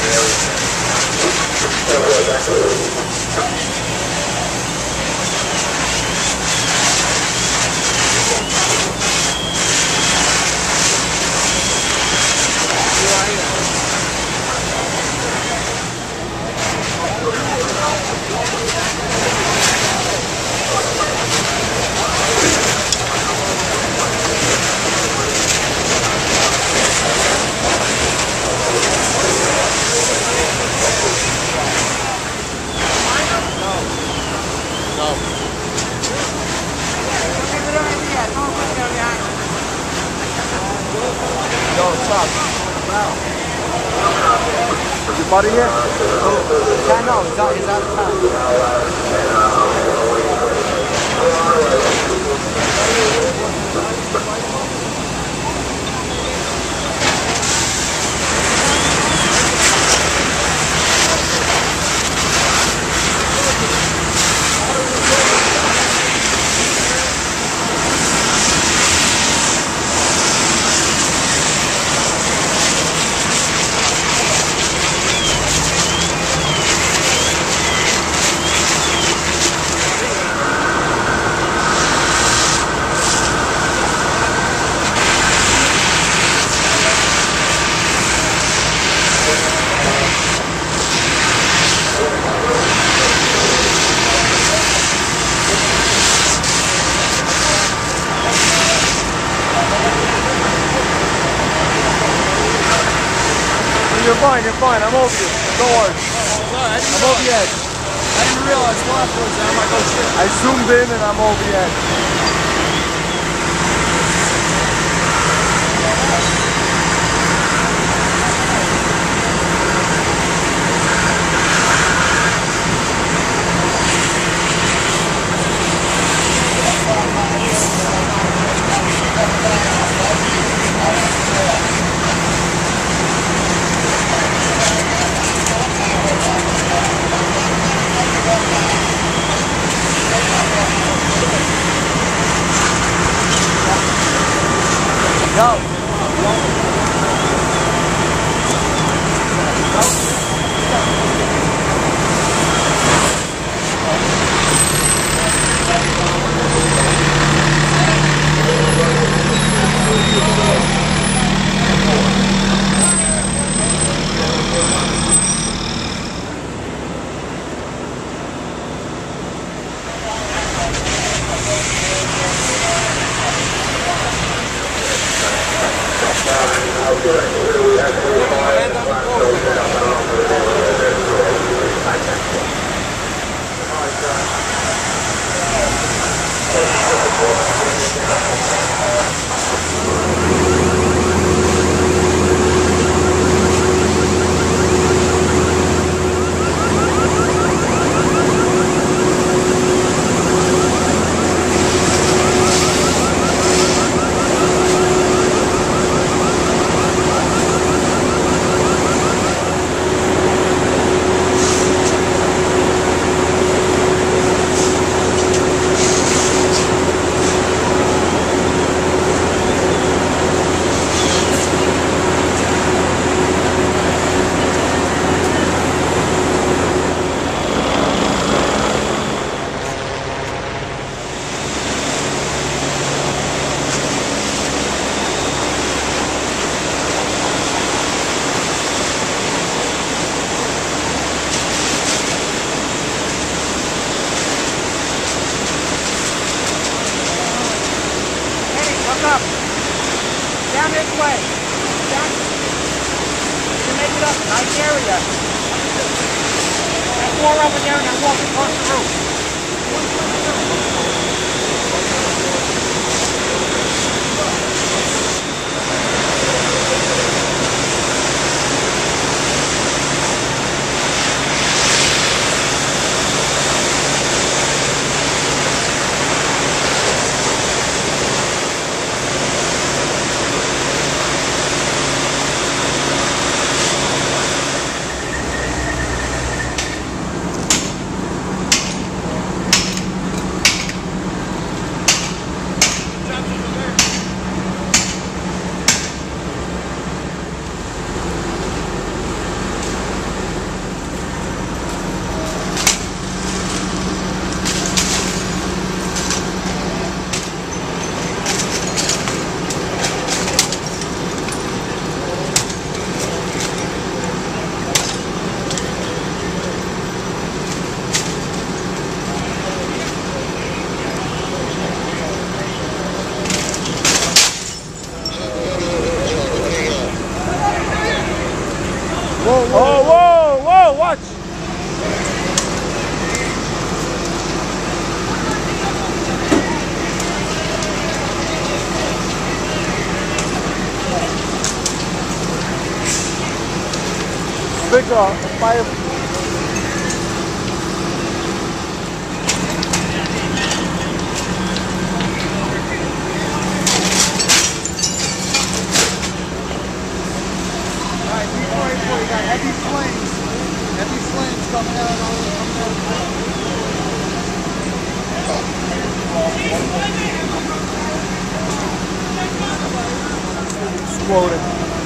Thank you. Your buddy here? Yeah, no, he's out, he's out of You're fine, you're fine. I'm over you. Don't worry. I didn't, I'm over the edge. I didn't realize till afterwards. I'm like, oh shit. I zoomed in and I'm over the edge. Area. That door over there and then walk across the roof. Big uh, fire. Alright, B484, you got heavy flames. Heavy flames coming coming.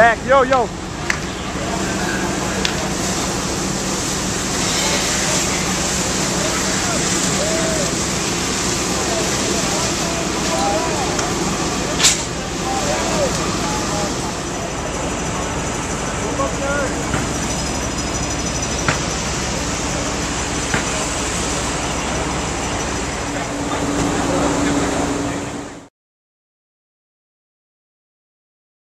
Back, yo, yo.